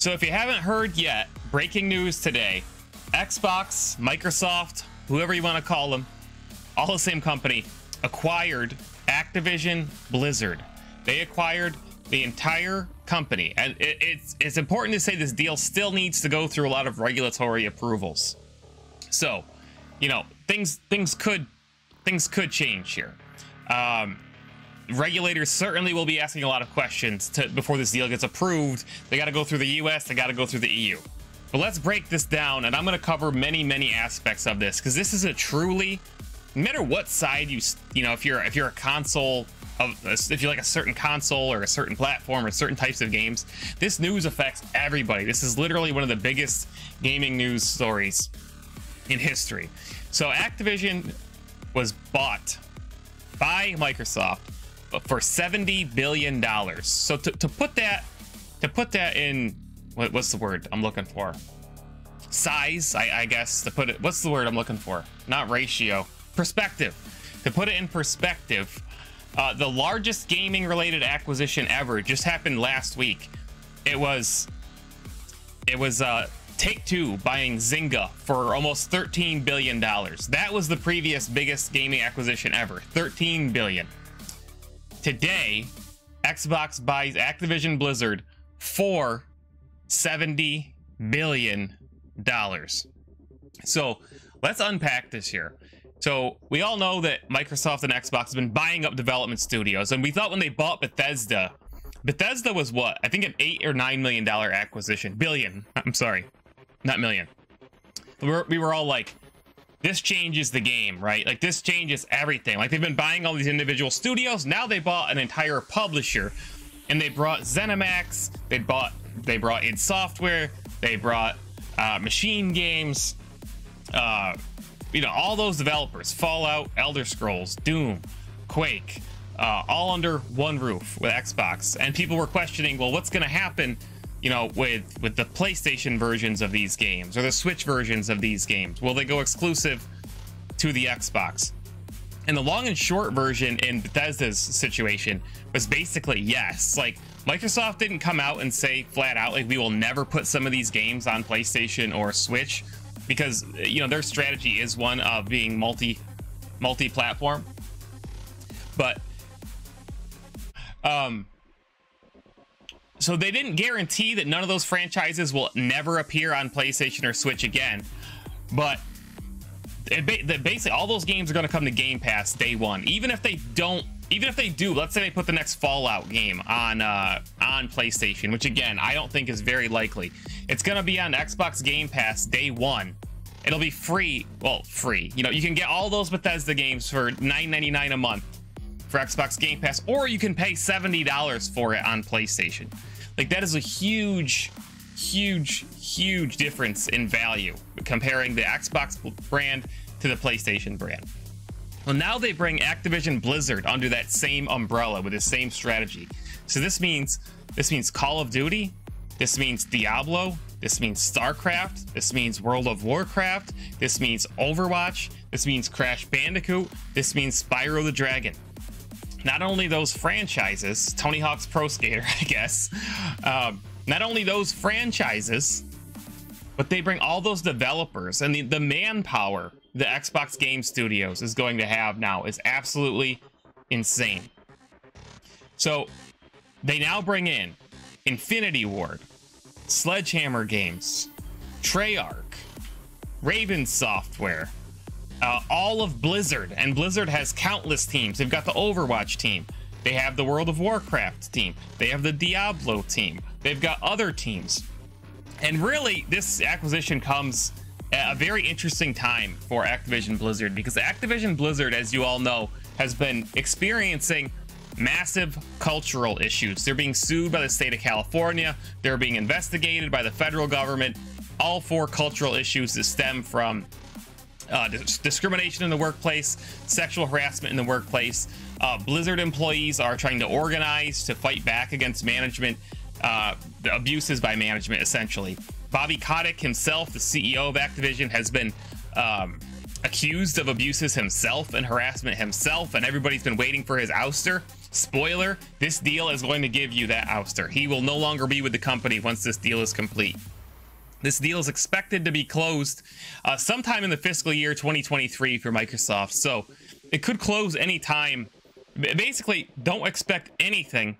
So if you haven't heard yet, breaking news today Xbox, Microsoft, whoever you want to call them, all the same company, acquired Activision Blizzard. They acquired the entire company. And it, it's, it's important to say this deal still needs to go through a lot of regulatory approvals. So, you know, things things could things could change here. Um, regulators certainly will be asking a lot of questions to, before this deal gets approved. They got to go through the US, they got to go through the EU. But let's break this down, and I'm going to cover many, many aspects of this because this is a truly, no matter what side you, you know, if you're if you're a console of if you like a certain console or a certain platform or certain types of games, this news affects everybody. This is literally one of the biggest gaming news stories in history. So Activision was bought by Microsoft for 70 billion dollars. So to, to put that to put that in what, what's the word I'm looking for? Size, I, I guess to put it what's the word I'm looking for? Not ratio, perspective. To put it in perspective, uh, the largest gaming related acquisition ever just happened last week. It was it was uh Take Two buying Zynga for almost 13 billion dollars. That was the previous biggest gaming acquisition ever, 13 billion. Today, Xbox buys Activision Blizzard for 70 billion dollars. So, let's unpack this here. So we all know that Microsoft and Xbox have been buying up development studios, and we thought when they bought Bethesda, Bethesda was what? I think an eight or nine million dollar acquisition. Billion. I'm sorry, not million. We were, we were all like, this changes the game, right? Like this changes everything. Like they've been buying all these individual studios. Now they bought an entire publisher, and they brought ZeniMax. They bought they brought id Software. They brought uh, Machine Games. Uh, you know, all those developers, Fallout, Elder Scrolls, Doom, Quake, uh, all under one roof with Xbox. And people were questioning, well, what's going to happen, you know, with with the PlayStation versions of these games or the Switch versions of these games? Will they go exclusive to the Xbox? And the long and short version in Bethesda's situation was basically yes. Like Microsoft didn't come out and say flat out like we will never put some of these games on PlayStation or Switch because you know their strategy is one of being multi multi-platform but um so they didn't guarantee that none of those franchises will never appear on PlayStation or Switch again but it, basically all those games are going to come to Game Pass day one. Even if they don't even if they do let's say they put the next fallout game on uh on playstation which again i don't think is very likely. It's going to be on xbox game pass day one. It'll be free well free. You know you can get all those bethesda games for 9.99 a month for xbox game pass or you can pay 70 dollars for it on playstation like that is a huge huge huge difference in value comparing the xbox brand to the playstation brand well, now they bring Activision Blizzard under that same umbrella with the same strategy. So this means this means Call of Duty, this means Diablo, this means StarCraft, this means World of Warcraft, this means Overwatch, this means Crash Bandicoot, this means Spyro the Dragon. Not only those franchises, Tony Hawk's Pro Skater, I guess, um, not only those franchises, but they bring all those developers and the, the manpower the Xbox Game Studios is going to have now is absolutely insane. So they now bring in Infinity Ward, Sledgehammer Games, Treyarch, Raven Software, uh, all of Blizzard, and Blizzard has countless teams. They've got the Overwatch team, they have the World of Warcraft team, they have the Diablo team, they've got other teams. And really, this acquisition comes at a very interesting time for Activision Blizzard because Activision Blizzard, as you all know, has been experiencing massive cultural issues. They're being sued by the state of California, they're being investigated by the federal government, all for cultural issues that stem from uh, discrimination in the workplace, sexual harassment in the workplace. Uh, Blizzard employees are trying to organize to fight back against management, uh, abuses by management, essentially. Bobby Kotick himself, the CEO of Activision, has been um, accused of abuses himself and harassment himself, and everybody's been waiting for his ouster. Spoiler, this deal is going to give you that ouster. He will no longer be with the company once this deal is complete. This deal is expected to be closed uh, sometime in the fiscal year 2023 for Microsoft, so it could close anytime. Basically, don't expect anything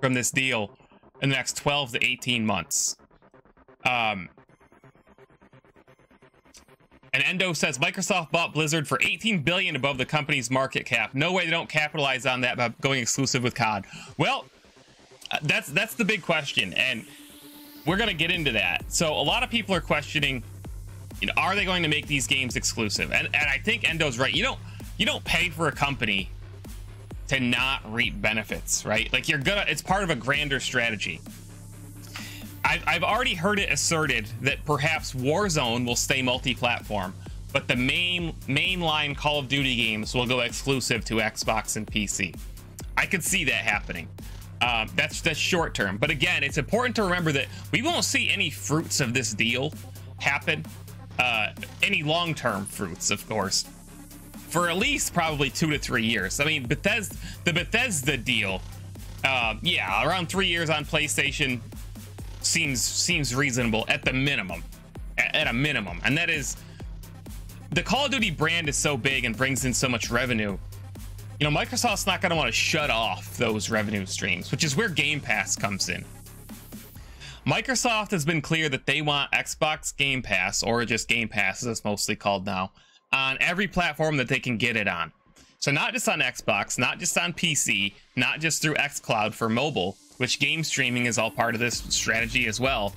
from this deal in the next 12 to 18 months. Um, and Endo says Microsoft bought Blizzard for 18 billion above the company's market cap. No way they don't capitalize on that by going exclusive with COD. Well, uh, that's that's the big question, and we're gonna get into that. So a lot of people are questioning, you know, are they going to make these games exclusive? And and I think Endo's right. You don't you don't pay for a company to not reap benefits, right? Like you're gonna, it's part of a grander strategy. I've, I've already heard it asserted that perhaps Warzone will stay multi-platform, but the main mainline Call of Duty games will go exclusive to Xbox and PC. I could see that happening. Um, that's that's short term, but again, it's important to remember that we won't see any fruits of this deal happen. Uh, any long-term fruits, of course, for at least probably two to three years. I mean, Bethesda, the Bethesda deal, uh, yeah, around three years on PlayStation, seems seems reasonable at the minimum at, at, a minimum and that is the call of duty brand is so big and brings in so much revenue you know microsoft's not going to want to shut off those revenue streams which is where game pass comes in microsoft has been clear that they want xbox game pass or just game pass as it's mostly called now on every platform that they can get it on so not just on xbox not just on pc not just through xcloud for mobile which game streaming is all part of this strategy as well.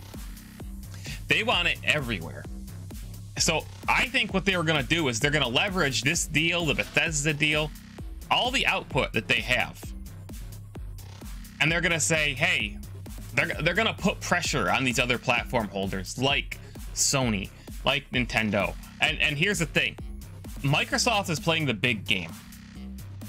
They want it everywhere. So I think what they were going to do is they're going to leverage this deal, the Bethesda deal, all the output that they have. And they're going to say, hey, they're, they're going to put pressure on these other platform holders like Sony, like Nintendo. And, and here's the thing Microsoft is playing the big game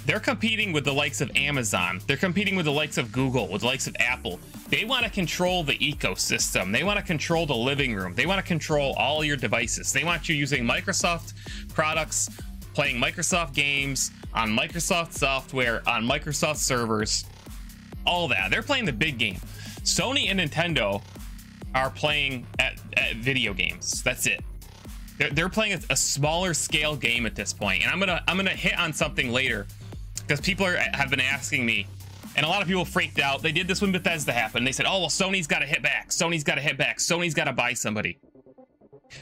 they're competing with the likes of Amazon. They're competing with the likes of Google, with the likes of Apple. They want to control the ecosystem. They want to control the living room. They want to control all your devices. They want you using Microsoft products, playing Microsoft games on Microsoft software, on Microsoft servers, all that. They're playing the big game. Sony and Nintendo are playing at, at video games. That's it. They're, they're playing a, a smaller scale game at this point. And I'm gonna I'm gonna hit on something later because people are, have been asking me, and a lot of people freaked out. They did this when Bethesda happened. They said, oh, well, Sony's got to hit back. Sony's got to hit back. Sony's got to buy somebody.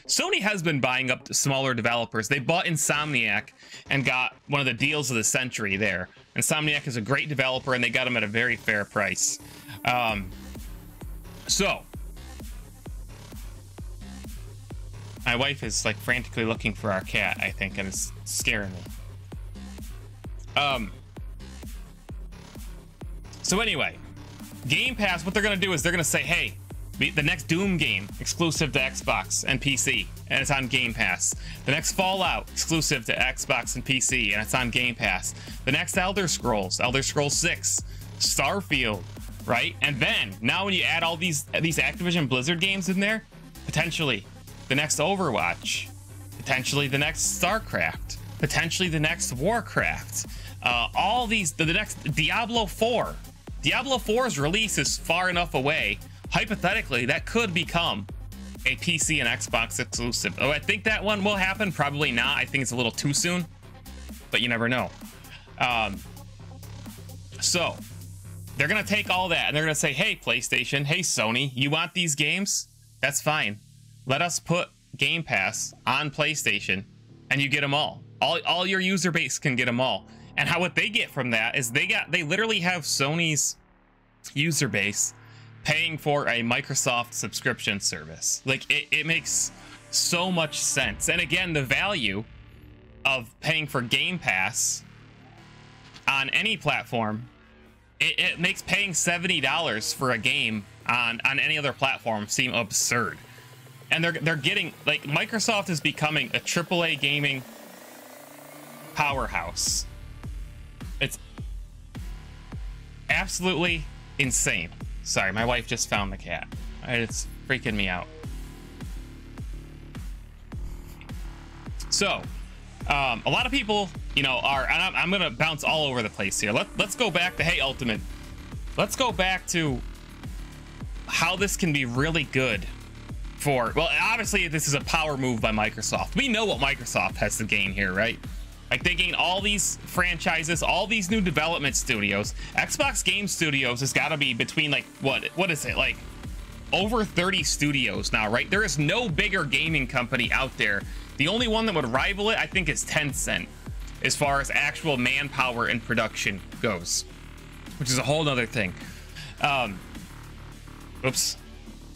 Sony has been buying up smaller developers. They bought Insomniac and got one of the deals of the century there. Insomniac is a great developer, and they got him at a very fair price. Um, so, my wife is like frantically looking for our cat, I think, and it's scaring me. Um, so anyway, Game Pass, what they're going to do is they're going to say, hey, the next Doom game exclusive to Xbox and PC, and it's on Game Pass. The next Fallout exclusive to Xbox and PC, and it's on Game Pass. The next Elder Scrolls, Elder Scrolls 6, Starfield, right? And then now when you add all these these Activision Blizzard games in there, potentially the next Overwatch, potentially the next StarCraft, potentially the next Warcraft. Uh, all these, the, the next Diablo 4, Diablo 4's release is far enough away. Hypothetically, that could become a PC and Xbox exclusive. Oh, I think that one will happen. Probably not. I think it's a little too soon, but you never know. Um, so they're going to take all that and they're going to say, hey, PlayStation, hey, Sony, you want these games? That's fine. Let us put Game Pass on PlayStation and you get them all. All, all your user base can get them all. And how what they get from that is they got they literally have Sony's user base paying for a Microsoft subscription service. Like it, it makes so much sense. And again, the value of paying for Game Pass on any platform, it, it makes paying $70 for a game on, on any other platform seem absurd. And they're they're getting like Microsoft is becoming a AAA gaming powerhouse. It's absolutely insane. Sorry, my wife just found the cat. It's freaking me out. So, Um, a lot of people, you know, are, and I'm, I'm gonna bounce all over the place here. Let, let's go back to, hey, Ultimate, let's go back to how this can be really good for, well, obviously this is a power move by Microsoft. We know what Microsoft has to gain here, right? Like they gain all these franchises, all these new development studios. Xbox Game Studios has got to be between like what what is it like over 30 studios now, right? There is no bigger gaming company out there. The only one that would rival it, I think, is Tencent as far as actual manpower and production goes, which is a whole nother thing. Um, oops,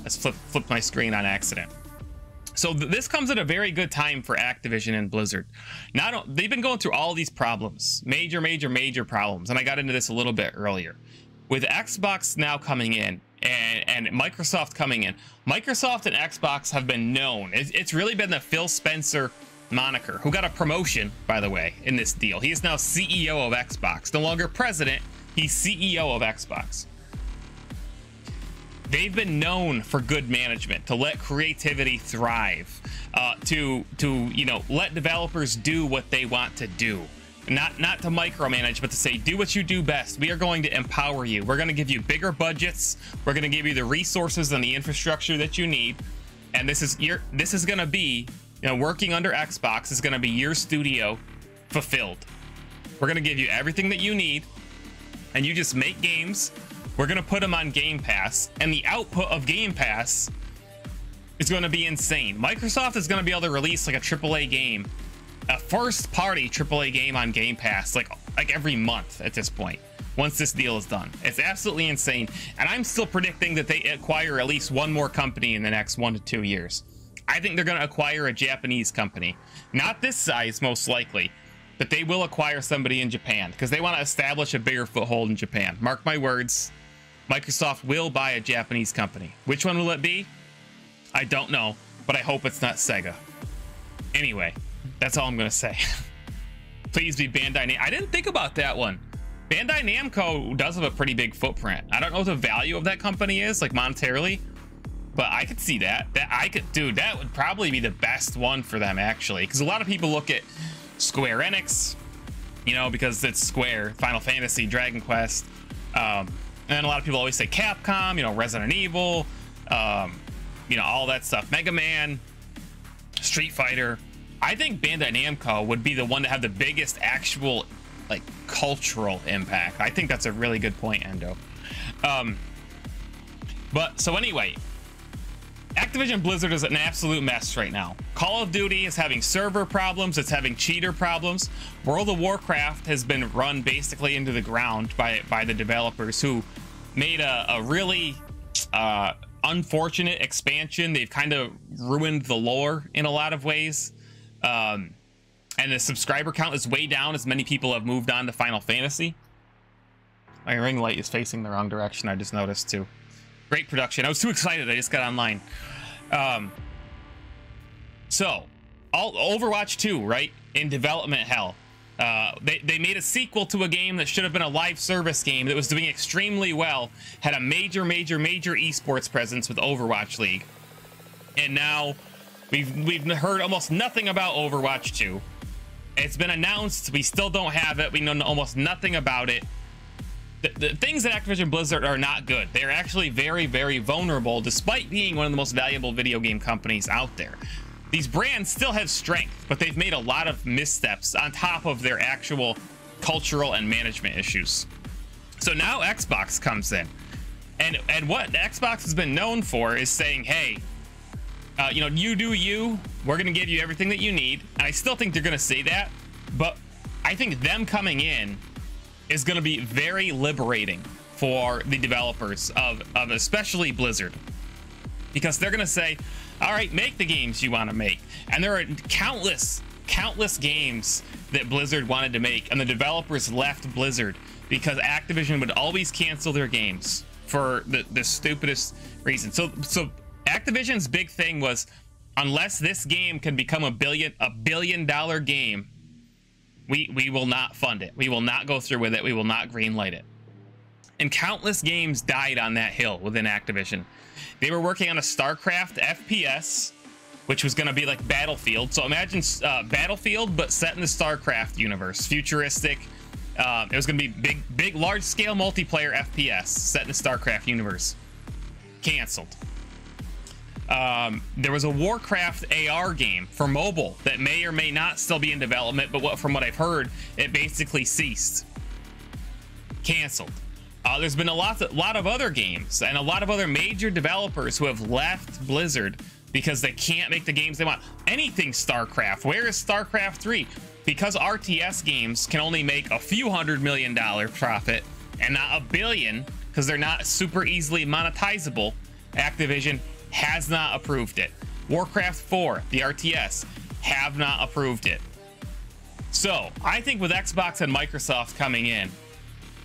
let's flip flip my screen on accident. So th this comes at a very good time for Activision and Blizzard. Not they've been going through all these problems, major, major, major problems, and I got into this a little bit earlier. With Xbox now coming in and, and Microsoft coming in, Microsoft and Xbox have been known. It's, it's really been the Phil Spencer moniker, who got a promotion, by the way, in this deal. He is now CEO of Xbox, no longer president. He's CEO of Xbox they've been known for good management to let creativity thrive uh, to to you know let developers do what they want to do. Not not to micromanage but to say do what you do best. We are going to empower you. We're going to give you bigger budgets. We're going to give you the resources and the infrastructure that you need. And this is your this is going to be you know working under xbox is going to be your studio fulfilled. We're going to give you everything that you need and you just make games we're going to put them on Game Pass, and the output of Game Pass is going to be insane. Microsoft is going to be able to release like a AAA game, a first party AAA game on Game Pass, like like every month at this point. Once this deal is done, it's absolutely insane. And I'm still predicting that they acquire at least one more company in the next one to two years. I think they're going to acquire a Japanese company, not this size, most likely, but they will acquire somebody in Japan because they want to establish a bigger foothold in Japan. Mark my words, Microsoft will buy a Japanese company. Which one will it be? I don't know, but I hope it's not Sega. Anyway, that's all I'm going to say. Please be Bandai Namco. I didn't think about that one. Bandai Namco does have a pretty big footprint. I don't know what the value of that company is, like monetarily, but I could see that. That I could, dude, that would probably be the best one for them actually, because a lot of people look at Square Enix, you know, because it's Square, Final Fantasy, Dragon Quest. Um, and a lot of people always say Capcom, you know, Resident Evil, um, you know, all that stuff. Mega Man, Street Fighter. I think Bandai Namco would be the one to have the biggest actual, like, cultural impact. I think that's a really good point, Endo. Um, but so anyway, Activision Blizzard is an absolute mess right now. Call of Duty is having server problems, it's having cheater problems. World of Warcraft has been run basically into the ground by, by the developers who made a, a really uh, unfortunate expansion. They've kind of ruined the lore in a lot of ways. Um, and the subscriber count is way down as many people have moved on to Final Fantasy. My ring light is facing the wrong direction, I just noticed too. Great production. I was too excited. I just got online. Um, so, all Overwatch 2, right? In development hell. Uh, they, they made a sequel to a game that should have been a live service game that was doing extremely well, had a major, major, major esports presence with Overwatch League. And now we've we've heard almost nothing about Overwatch 2. It's been announced, we still don't have it. We know almost nothing about it the, things that Activision Blizzard are not good. They're actually very, very vulnerable, despite being one of the most valuable video game companies out there. These brands still have strength, but they've made a lot of missteps on top of their actual cultural and management issues. So now Xbox comes in. And and what Xbox has been known for is saying, hey, uh, you know, you do you. We're going to give you everything that you need. And I still think they're going to say that. But I think them coming in is going to be very liberating for the developers of, of especially Blizzard because they're going to say, all right, make the games you want to make. And there are countless, countless games that Blizzard wanted to make, and the developers left Blizzard because Activision would always cancel their games for the, the stupidest reason. So, so Activision's big thing was, unless this game can become a billion, a billion dollar game, we we will not fund it. We will not go through with it. We will not greenlight it. And countless games died on that hill within Activision. They were working on a StarCraft FPS which was going to be like Battlefield. So imagine uh, Battlefield, but set in the StarCraft universe, futuristic. Uh, it was going to be big, big, large scale multiplayer FPS set in the StarCraft universe. Canceled. Um, there was a Warcraft AR game for mobile that may or may not still be in development, but what, from what I've heard, it basically ceased. Canceled. Uh, there's been a lot, lot of other games and a lot of other major developers who have left Blizzard because they can't make the games they want. Anything StarCraft. Where is StarCraft 3? Because RTS games can only make a few hundred million dollar profit and not a billion because they're not super easily monetizable, Activision has not approved it. Warcraft 4, the RTS, have not approved it. So I think with Xbox and Microsoft coming in,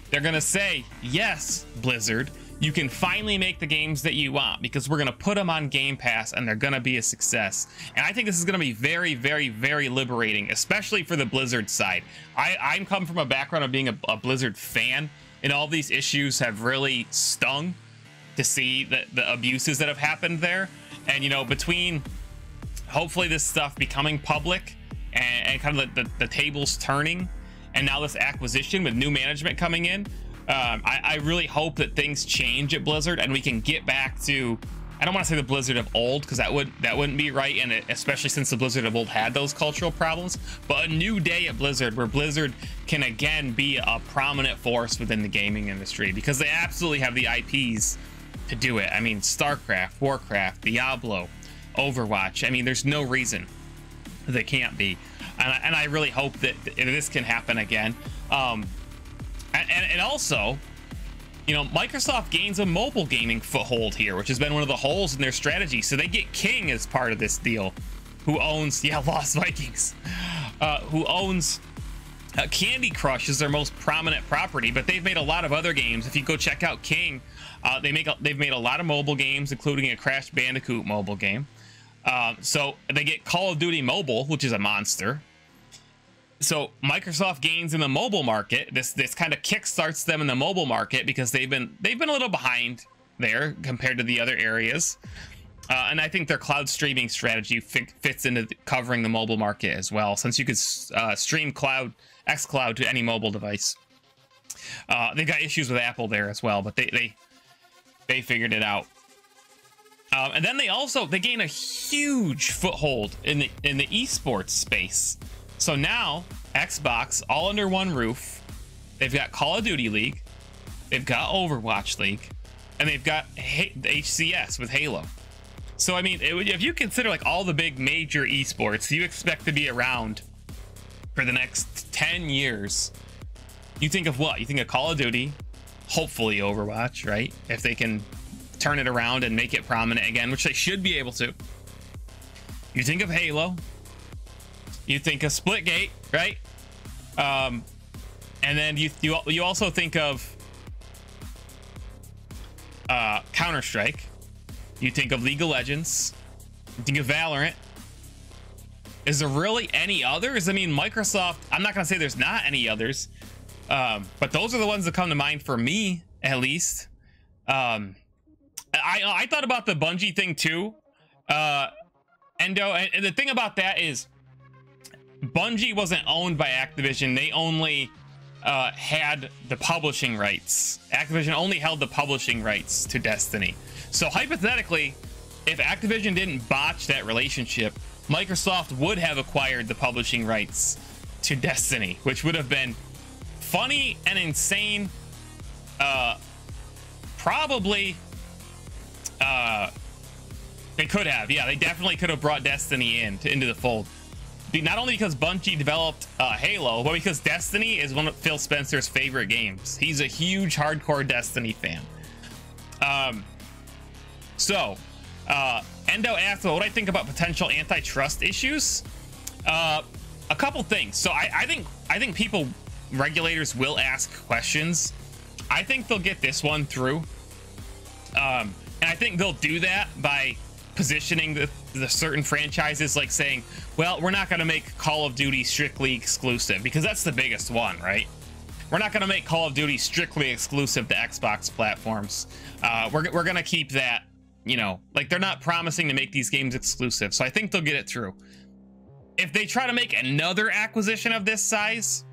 they're going to say, yes, Blizzard, you can finally make the games that you want because we're going to put them on Game Pass and they're going to be a success. And I think this is going to be very, very, very liberating, especially for the Blizzard side. I, I'm come from a background of being a, a Blizzard fan, and all these issues have really stung to see the, the abuses that have happened there. And, you know, between hopefully this stuff becoming public and, and kind of the, the, the tables turning and now this acquisition with new management coming in, um, I, I, really hope that things change at Blizzard and we can get back to. I don't want to say the Blizzard of old because that would that wouldn't be right, and it, especially since the Blizzard of old had those cultural problems. But a new day at Blizzard where Blizzard can again be a prominent force within the gaming industry because they absolutely have the IPs to do it. I mean, StarCraft, Warcraft, Diablo, Overwatch. I mean, there's no reason they can't be and I, and I really hope that this can happen again. Um, and, and also, you know, Microsoft gains a mobile gaming foothold here, which has been one of the holes in their strategy. So they get King as part of this deal, who owns, yeah, Lost Vikings, uh, who owns uh, Candy Crush is their most prominent property, but they've made a lot of other games. If you go check out King, uh, they make a, they've made a lot of mobile games, including a Crash Bandicoot mobile game. Um, so they get Call of Duty Mobile, which is a monster so Microsoft gains in the mobile market. This this kind of kickstarts them in the mobile market because they've been they've been a little behind there compared to the other areas. Uh, and I think their cloud streaming strategy fits into covering the mobile market as well, since you could uh, stream cloud xCloud to any mobile device. Uh, they got issues with Apple there as well, but they they they figured it out. Um, and then they also they gain a huge foothold in the in the esports space. So now, Xbox, all under one roof, they've got Call of Duty League, they've got Overwatch League, and they've got H HCS with Halo. So, I mean, it, if you consider like all the big major esports you expect to be around for the next 10 years, you think of what? You think of Call of Duty, hopefully Overwatch, right? If they can turn it around and make it prominent again, which they should be able to. You think of Halo, you think of Splitgate, right? Um, and then you you you also think of uh, Counter Strike. You think of League of Legends. You think of Valorant. Is there really any others? I mean, Microsoft. I'm not gonna say there's not any others, um, but those are the ones that come to mind for me, at least. Um, I I thought about the Bungie thing too, uh, Endo, and, and the thing about that is Bungie wasn't owned by Activision. They only uh, had the publishing rights. Activision only held the publishing rights to Destiny. So hypothetically, if Activision didn't botch that relationship, Microsoft would have acquired the publishing rights to Destiny, which would have been funny and insane. Uh, probably, uh, they could have. Yeah, they definitely could have brought Destiny in to, into the fold not only because Bungie developed uh, Halo, but because Destiny is one of Phil Spencer's favorite games. He's a huge hardcore Destiny fan. Um, so, uh, Endo asked what I think about potential antitrust issues. Uh, a couple things. So I, I think I think people regulators will ask questions. I think they'll get this one through. Um, and I think they'll do that by positioning the, the certain franchises like saying well we're not going to make call of duty strictly exclusive because that's the biggest one right we're not going to make call of duty strictly exclusive to xbox platforms uh, we're, we're going to keep that you know, like they're not promising to make these games exclusive. So I think they'll get it through. If they try to make another acquisition of this size,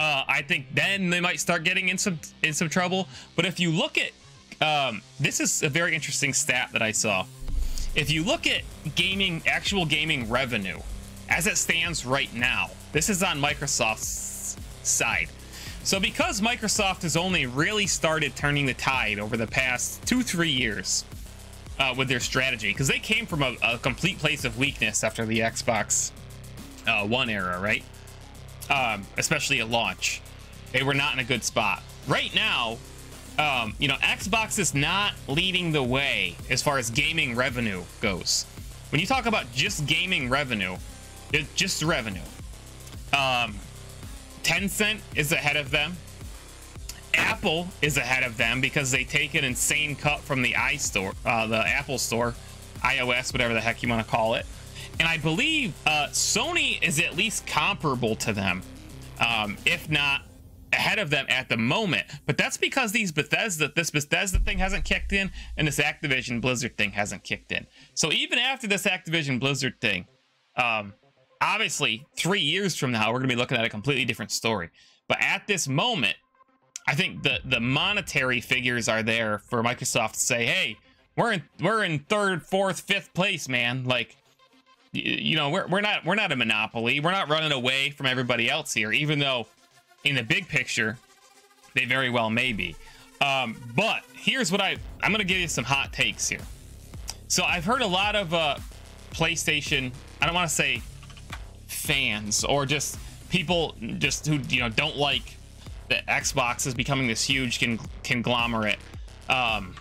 uh, I think then they might start getting in some in some trouble. But if you look at um, this is a very interesting stat that I saw. If you look at gaming, actual gaming revenue, as it stands right now, this is on Microsoft's side. So because Microsoft has only really started turning the tide over the past two, three years uh, with their strategy, because they came from a, a, complete place of weakness after the Xbox uh, One era, right? Um, especially at launch. They were not in a good spot. Right now, um, you know, Xbox is not leading the way as far as gaming revenue goes. When you talk about just gaming revenue, just revenue, um, Tencent is ahead of them. Apple is ahead of them because they take an insane cut from the iStore, uh, the Apple Store, iOS, whatever the heck you want to call it. And I believe uh, Sony is at least comparable to them, um, if not ahead of them at the moment. But that's because these Bethesda, this Bethesda thing hasn't kicked in, and this Activision Blizzard thing hasn't kicked in. So even after this Activision Blizzard thing, um, obviously three years from now we're going to be looking at a completely different story. But at this moment, I think the the monetary figures are there for Microsoft to say, "Hey, we're in we're in third, fourth, fifth place, man. Like, you know, we're we're not we're not a monopoly. We're not running away from everybody else here, even though." in the big picture, they very well may be. Um, but here's what I I'm gonna give you some hot takes here. So I've heard a lot of uh, PlayStation. I don't want to say fans or just people just who you know don't like that Xbox is becoming this huge con conglomerate. Um,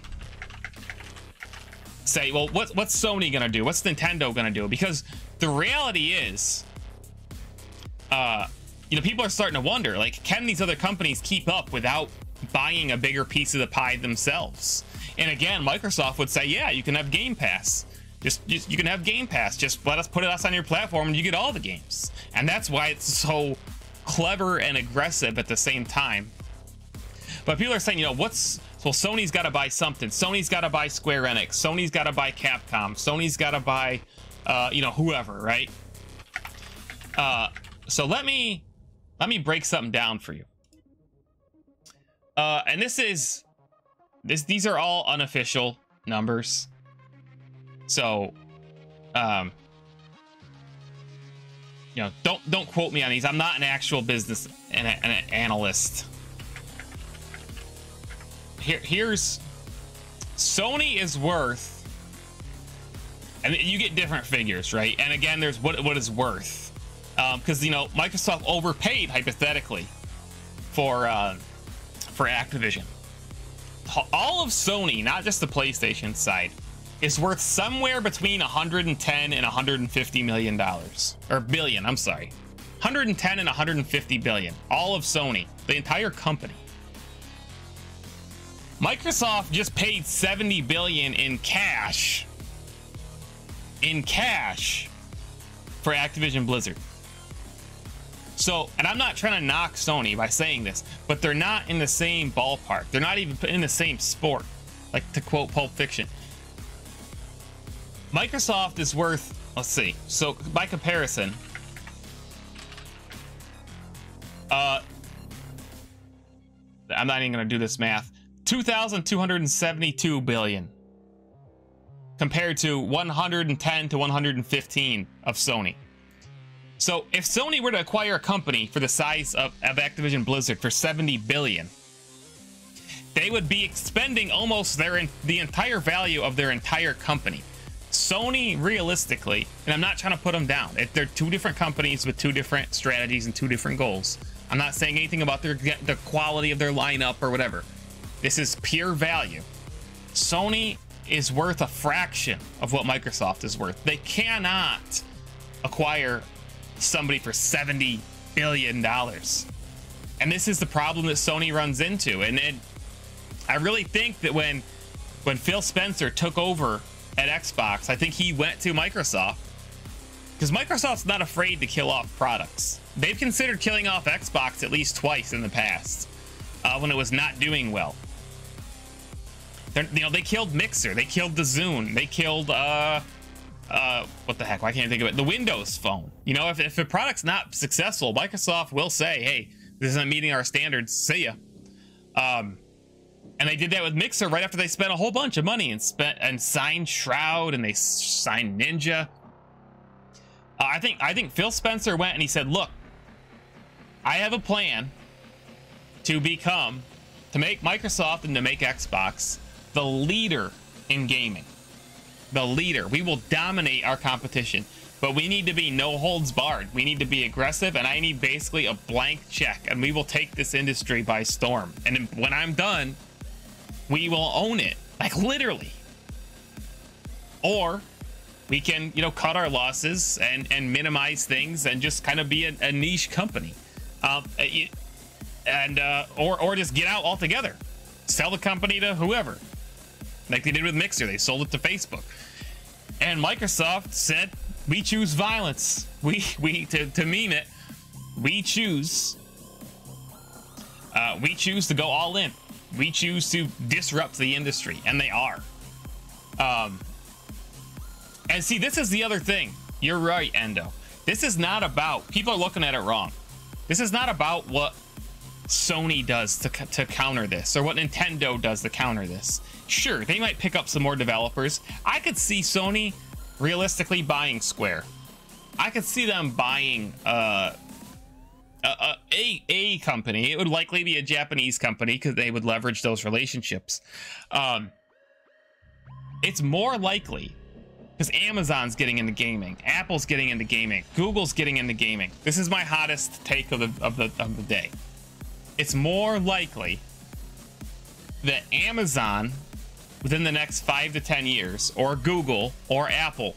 say, well, what, what's Sony gonna do? What's Nintendo gonna do? Because the reality is, uh, you know, people are starting to wonder, like, can these other companies keep up without buying a bigger piece of the pie themselves? And again, Microsoft would say, yeah, you can have Game Pass. Just, just you can have Game Pass. Just let us put it us on your platform and you get all the games. And that's why it's so clever and aggressive at the same time. But people are saying, you know, what's well, Sony's got to buy something. Sony's got to buy Square Enix. Sony's got to buy Capcom. Sony's got to buy, uh, you know, whoever, right? Uh, so let me let me break something down for you. Uh, and this is this these are all unofficial numbers. So um you know, don't don't quote me on these. I'm not an actual business an, an analyst. Here here's Sony is worth and you get different figures, right? And again, there's what what is worth because um, you know Microsoft overpaid hypothetically for uh, for Activision. All of Sony, not just the PlayStation side, is worth somewhere between 110 and 150 million dollars or billion. I'm sorry, 110 and 150 billion. All of Sony, the entire company. Microsoft just paid 70 billion in cash. In cash for Activision Blizzard. So, and I'm not trying to knock Sony by saying this, but they're not in the same ballpark. They're not even in the same sport. Like to quote Pulp Fiction. Microsoft is worth, let's see. So, by comparison, uh, I'm not even going to do this math. 2,272 billion compared to 110 to 115 of Sony. So if Sony were to acquire a company for the size of, of Activision Blizzard for 70 billion, they would be expending almost their the entire value of their entire company. Sony, realistically, and I'm not trying to put them down. If they're two different companies with two different strategies and two different goals. I'm not saying anything about their the quality of their lineup or whatever. This is pure value. Sony is worth a fraction of what Microsoft is worth. They cannot acquire somebody for 70 billion dollars. And this is the problem that Sony runs into. And it, I really think that when when Phil Spencer took over at Xbox, I think he went to Microsoft because Microsoft's not afraid to kill off products. They've considered killing off Xbox at least twice in the past uh, when it was not doing well. They're, you know, they killed Mixer, they killed the Zune, they killed uh, uh, what the heck? Why can't I think of it? The Windows Phone. You know, if if a product's not successful, Microsoft will say, "Hey, this isn't meeting our standards. See ya." Um, and they did that with Mixer right after they spent a whole bunch of money and spent and signed Shroud and they signed Ninja. Uh, I think I think Phil Spencer went and he said, "Look, I have a plan to become to make Microsoft and to make Xbox the leader in gaming. The leader. We will dominate our competition, but we need to be no holds barred. We need to be aggressive, and I need basically a blank check, and we will take this industry by storm. And when I'm done, we will own it, like literally. Or we can, you know, cut our losses and and minimize things and just kind of be a, a niche company. Um, and uh, or or just get out altogether, sell the company to whoever, like they did with Mixer. They sold it to Facebook, and Microsoft said, "We choose violence. We we to to mean it, we choose. Uh, we choose to go all in. We choose to disrupt the industry, and they are. Um, and see, this is the other thing. You're right, Endo. This is not about. People are looking at it wrong. This is not about what Sony does to, to counter this or what Nintendo does to counter this. Sure, they might pick up some more developers. I could see Sony realistically buying Square. I could see them buying uh, a, a, a company. It would likely be a Japanese company because they would leverage those relationships. Um, it's more likely because Amazon's getting into gaming, Apple's getting into gaming, Google's getting into gaming. This is my hottest take of the of the of the day it's more likely that Amazon within the next five to 10 years, or Google or Apple,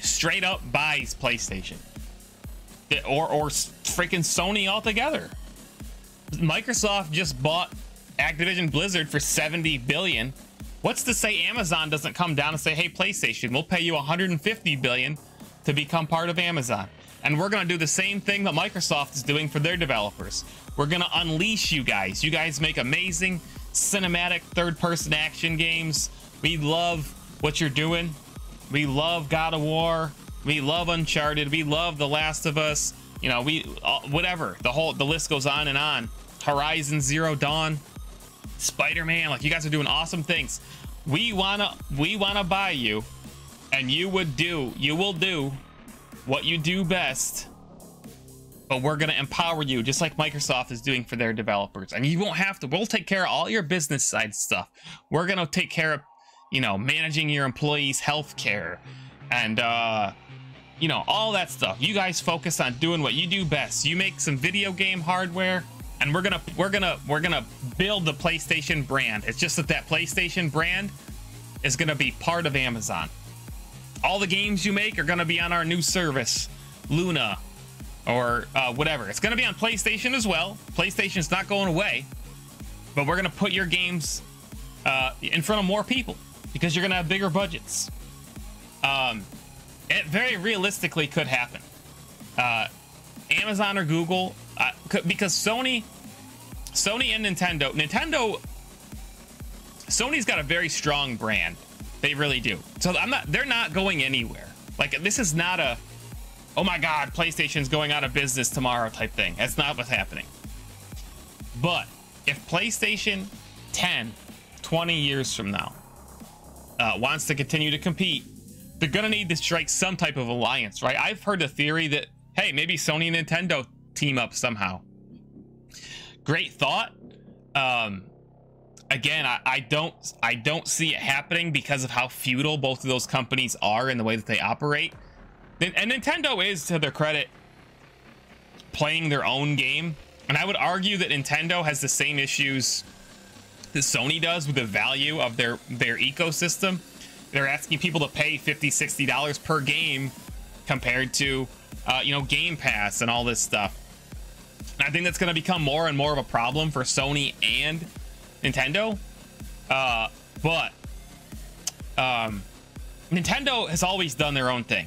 straight up buys PlayStation. Or, or freaking Sony altogether. Microsoft just bought Activision Blizzard for 70 billion. What's to say Amazon doesn't come down and say, hey, PlayStation, we'll pay you 150 billion to become part of Amazon. And we're going to do the same thing that Microsoft is doing for their developers. We're going to unleash you guys. You guys make amazing cinematic third person action games. We love what you're doing. We love God of War. We love Uncharted. We love The Last of Us. You know, we uh, whatever. The whole the list goes on and on. Horizon Zero Dawn, Spider-Man, like you guys are doing awesome things. We want to we want to buy you and you would do you will do what you do best but we're going to empower you just like Microsoft is doing for their developers. And you won't have to. We'll take care of all your business side stuff. We're going to take care of, you know, managing your employees' health care and, uh, you know, all that stuff. You guys focus on doing what you do best. You make some video game hardware and we're going to we're going to we're going to build the PlayStation brand. It's just that that PlayStation brand is going to be part of Amazon. All the games you make are going to be on our new service, Luna, or uh, whatever. It's going to be on PlayStation as well. PlayStation's not going away, but we're going to put your games uh, in front of more people because you're going to have bigger budgets. Um, it very realistically could happen. Uh, Amazon or Google, uh, because Sony, Sony and Nintendo, Nintendo, Sony's got a very strong brand. They really do. So I'm not. They're not going anywhere. Like this is not a oh my god, PlayStation's going out of business tomorrow type thing. That's not what's happening. But if PlayStation 10, 20 years from now, uh, wants to continue to compete, they're going to need to strike some type of alliance, right? I've heard the theory that, hey, maybe Sony and Nintendo team up somehow. Great thought. Um, again, I, I don't I don't see it happening because of how feudal both of those companies are in the way that they operate. And Nintendo is, to their credit, playing their own game. And I would argue that Nintendo has the same issues that Sony does with the value of their, their ecosystem. They're asking people to pay 50 $60 per game compared to, uh, you know, Game Pass and all this stuff. And I think that's going to become more and more of a problem for Sony and Nintendo. Uh, but um, Nintendo has always done their own thing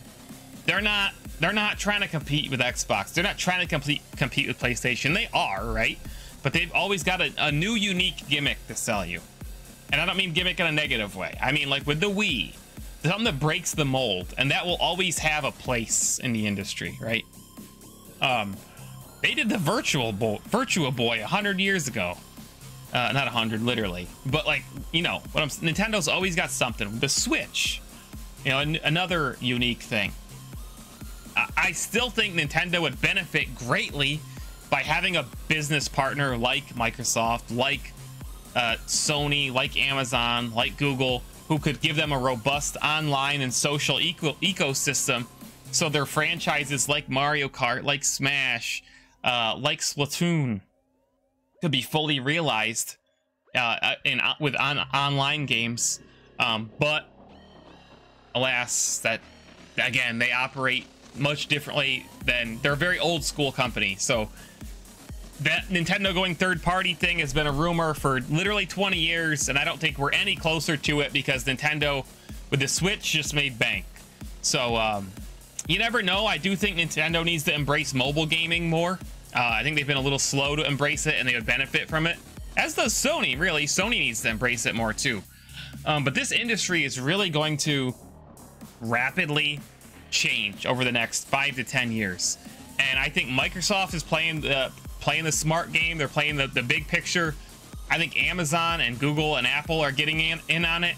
they're not they're not trying to compete with Xbox. They're not trying to compete compete with PlayStation. They are, right? But they've always got a, a new unique gimmick to sell you. and I don't mean gimmick in a negative way. I mean like with the Wii, something that breaks the mold, and that will always have a place in the industry, right? Um, they did the Virtual Boy, Virtua Boy, hundred years ago. Uh, not hundred, literally, but like you know, what I'm Nintendo's always got something. The Switch, you know, an, another unique thing. I, still think Nintendo would benefit greatly by having a business partner like Microsoft, like uh, Sony, like Amazon, like Google, who could give them a robust online and social eco ecosystem so their franchises like Mario Kart, like Smash, uh, like Splatoon could be fully realized uh, in uh, with on online games. Um, but alas, that again they operate much differently than they're a very old school company. So that Nintendo going third party thing has been a rumor for literally 20 years, and I don't think we're any closer to it because Nintendo with the Switch just made bank. So um, you never know. I do think Nintendo needs to embrace mobile gaming more. Uh, I think they've been a little slow to embrace it, and they would benefit from it. As does Sony, really. Sony needs to embrace it more too. Um, but this industry is really going to rapidly change over the next five to ten years, and I think Microsoft is playing the playing the smart game. They're playing the, the big picture. I think Amazon and Google and Apple are getting in, in on it.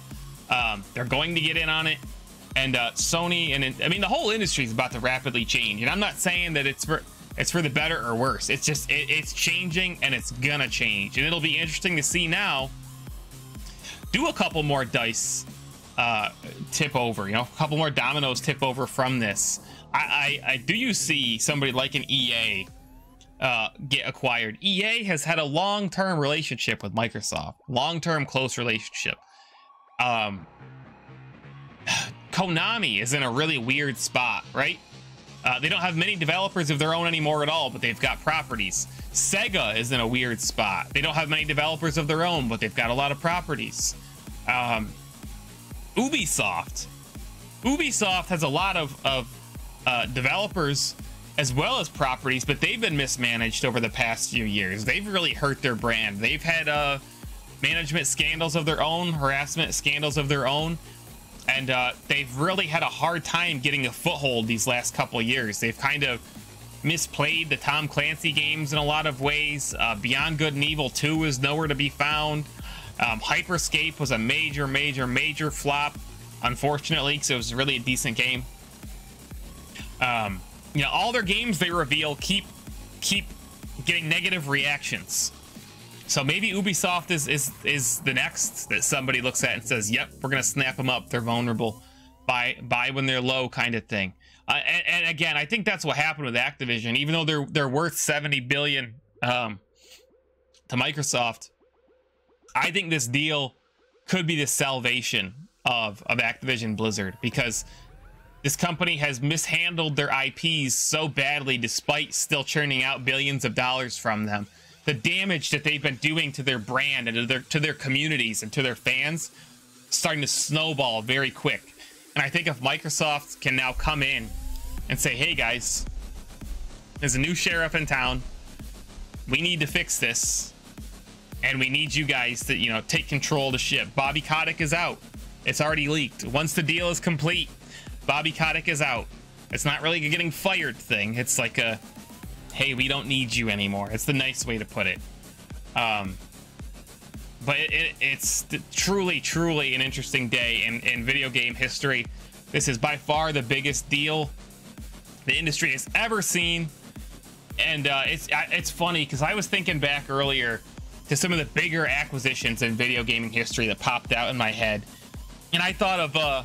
Um, they're going to get in on it and uh, Sony and I mean the whole industry is about to rapidly change. And I'm not saying that it's for it's for the better or worse. It's just it, it's changing and it's gonna change, and it'll be interesting to see now. Do a couple more dice uh, tip over, you know, a couple more dominoes tip over from this. I, I, I do you see somebody like an EA uh, get acquired? EA has had a long-term relationship with Microsoft, long-term close relationship. Um, Konami is in a really weird spot, right? Uh, they don't have many developers of their own anymore at all, but they've got properties. Sega is in a weird spot. They don't have many developers of their own, but they've got a lot of properties. Um, Ubisoft. Ubisoft has a lot of, of uh, developers as well as properties, but they've been mismanaged over the past few years. They've really hurt their brand. They've had uh, management scandals of their own, harassment scandals of their own and uh, they've really had a hard time getting a foothold these last couple years. They've kind of misplayed the Tom Clancy games in a lot of ways. Uh, Beyond Good and Evil 2 is nowhere to be found. Um, Hyper Scape was a major, major, major flop, unfortunately, because it was really a decent game. Um, you know, all their games they reveal keep keep getting negative reactions. So maybe Ubisoft is is is the next that somebody looks at and says, "Yep, we're gonna snap them up. They're vulnerable. Buy buy when they're low, kind of thing." Uh, and, and, again, I think that's what happened with Activision. Even though they're they're worth seventy billion um, to Microsoft, I think this deal could be the salvation of of Activision Blizzard because this company has mishandled their IPs so badly, despite still churning out billions of dollars from them the damage that they've been doing to their brand and to their to their communities and to their fans starting to snowball very quick. And I think if Microsoft can now come in and say, "Hey guys, there's a new sheriff in town. We need to fix this." And we need you guys to, you know, take control of the ship. Bobby Kotick is out. It's already leaked. Once the deal is complete, Bobby Kotick is out. It's not really a getting fired thing. It's like a hey, we don't need you anymore. It's the nice way to put it. Um, but it, it, it's truly, truly an interesting day in, in video game history. This is by far the biggest deal the industry has ever seen. And uh, it's it's funny because I was thinking back earlier to some of the bigger acquisitions in video gaming history that popped out in my head. And I thought of uh,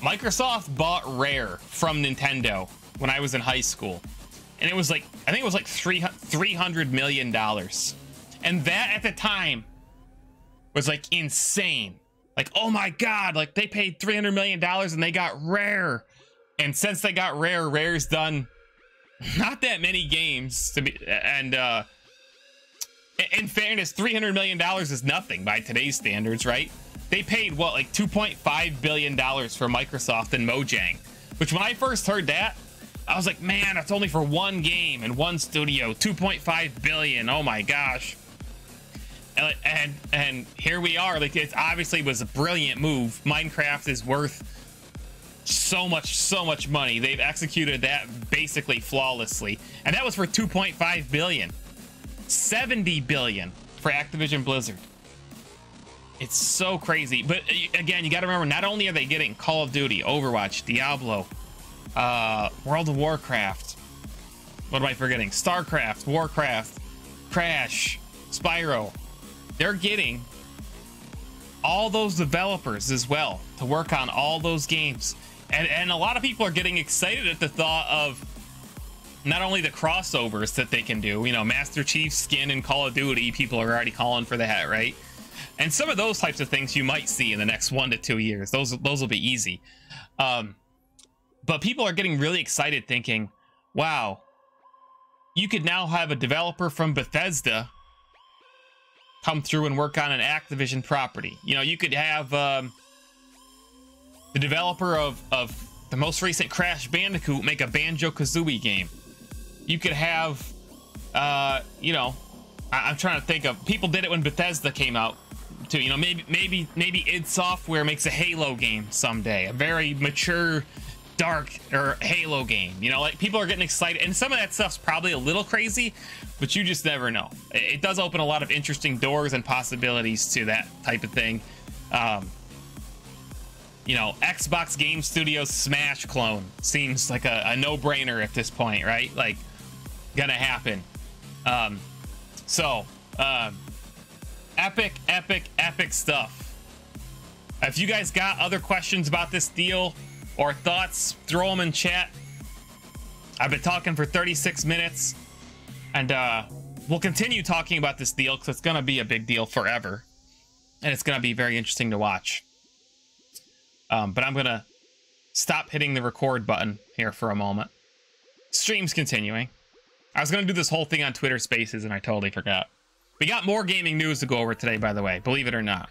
Microsoft bought Rare from Nintendo when I was in high school and it was like I think it was like three three hundred million dollars, and that at the time was like insane. Like oh my god, like they paid three hundred million dollars and they got Rare, and since they got Rare, Rare's done not that many games to be and uh in fairness 300 million dollars is nothing by today's standards right they paid what like 2.5 billion dollars for microsoft and mojang which when i first heard that I was like, man, that's only for one game and one studio, 2.5 billion. Oh my gosh. and and, and here we are. Like it obviously was a brilliant move. Minecraft is worth so much, so much money. They've executed that basically flawlessly, and that was for 2.5 billion, 70 billion for Activision Blizzard. It's so crazy. But uh, again, you got to remember, not only are they getting Call of Duty, Overwatch, Diablo, uh, World of Warcraft. What am I forgetting? StarCraft, Warcraft, Crash, Spyro. They're getting all those developers as well to work on all those games. And, and a lot of people are getting excited at the thought of not only the crossovers that they can do, you know, Master Chief skin and Call of Duty, people are already calling for that, right? And some of those types of things you might see in the next one to two years. Those those will be easy. Um, but people are getting really excited thinking, wow, you could now have a developer from Bethesda come through and work on an Activision property. You know, you could have um, the developer of, of the most recent Crash Bandicoot make a Banjo Kazooie game. You could have, uh, you know, I, am trying to think of people did it when Bethesda came out too. You know, maybe maybe maybe id Software makes a Halo game someday, a very mature, dark or Halo game. You know, like people are getting excited, and some of that stuff's probably a little crazy, but you just never know. It, does open a lot of interesting doors and possibilities to that type of thing. Um, you know, Xbox Game Studios Smash clone seems like a, a no-brainer at this point, right? Like, gonna happen. Um, so, um, epic, epic, epic stuff. If you guys got other questions about this deal or thoughts, throw them in chat. I've been talking for 36 minutes, and uh, we'll continue talking about this deal because it's gonna be a big deal forever, and it's gonna be very interesting to watch. Um, but I'm to stop hitting the record button here for a moment. Stream's continuing. I was going to do this whole thing on Twitter Spaces and I totally forgot. We got more gaming news to go over today, by the way, believe it or not.